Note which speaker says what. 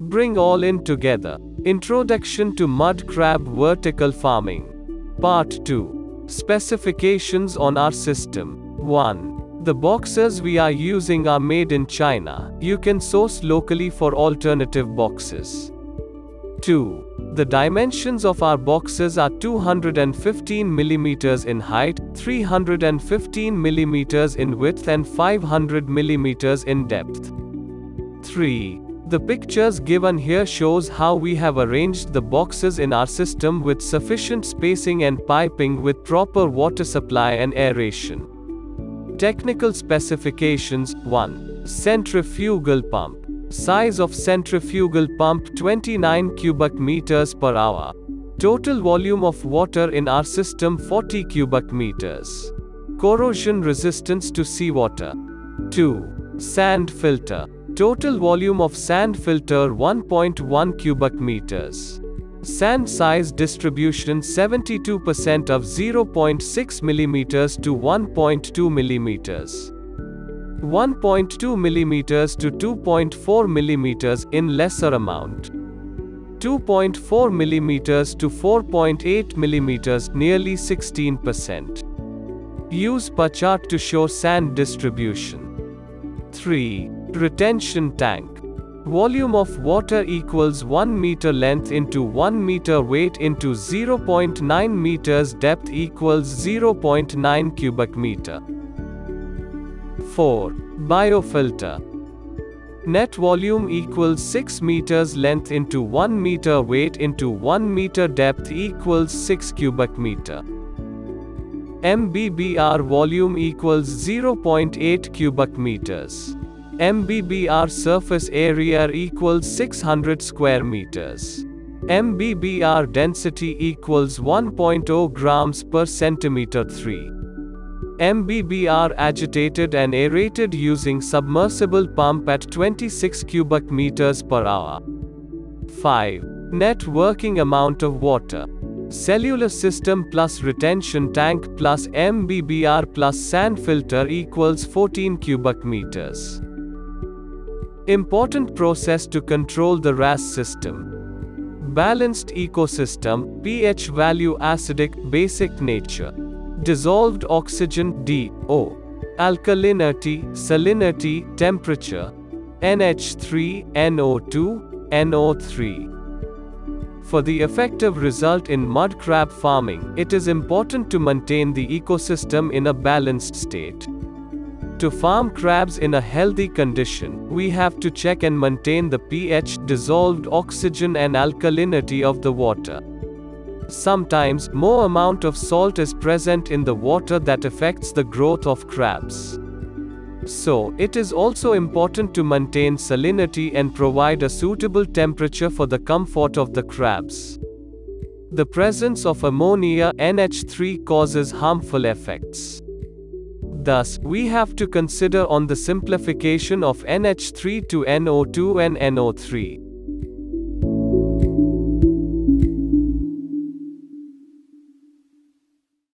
Speaker 1: Bring all in together. Introduction to Mud Crab Vertical Farming. Part 2. Specifications on our system. 1. The boxes we are using are made in China. You can source locally for alternative boxes. 2. The dimensions of our boxes are 215 mm in height, 315 mm in width and 500 mm in depth. 3. The pictures given here shows how we have arranged the boxes in our system with sufficient spacing and piping with proper water supply and aeration. Technical specifications 1. Centrifugal pump. Size of centrifugal pump 29 cubic meters per hour. Total volume of water in our system 40 cubic meters. Corrosion resistance to seawater. 2. Sand filter. Total volume of sand filter 1.1 cubic meters. Sand size distribution 72% of 0.6 mm to 1.2 mm. 1.2 mm to 2.4 mm in lesser amount. 2.4 mm to 4.8 mm nearly 16%. Use per chart to show sand distribution. 3. Retention tank. Volume of water equals 1 meter length into 1 meter weight into 0.9 meters depth equals 0.9 cubic meter. 4. Biofilter. Net volume equals 6 meters length into 1 meter weight into 1 meter depth equals 6 cubic meter. MBBR volume equals 0.8 cubic meters. MBBR surface area equals 600 square meters. MBBR density equals 1.0 grams per centimeter 3. MBBR agitated and aerated using submersible pump at 26 cubic meters per hour. 5. Net working amount of water. Cellular system plus retention tank plus MBBR plus sand filter equals 14 cubic meters. Important process to control the RAS system. Balanced ecosystem, pH value acidic, basic nature. Dissolved oxygen DO. Alkalinity, salinity, temperature. NH3, NO2, NO3. For the effective result in mud crab farming, it is important to maintain the ecosystem in a balanced state. To farm crabs in a healthy condition, we have to check and maintain the pH, dissolved oxygen and alkalinity of the water. Sometimes, more amount of salt is present in the water that affects the growth of crabs. So, it is also important to maintain salinity and provide a suitable temperature for the comfort of the crabs. The presence of ammonia NH3 causes harmful effects. Thus, we have to consider on the simplification of NH3 to NO2 and NO3.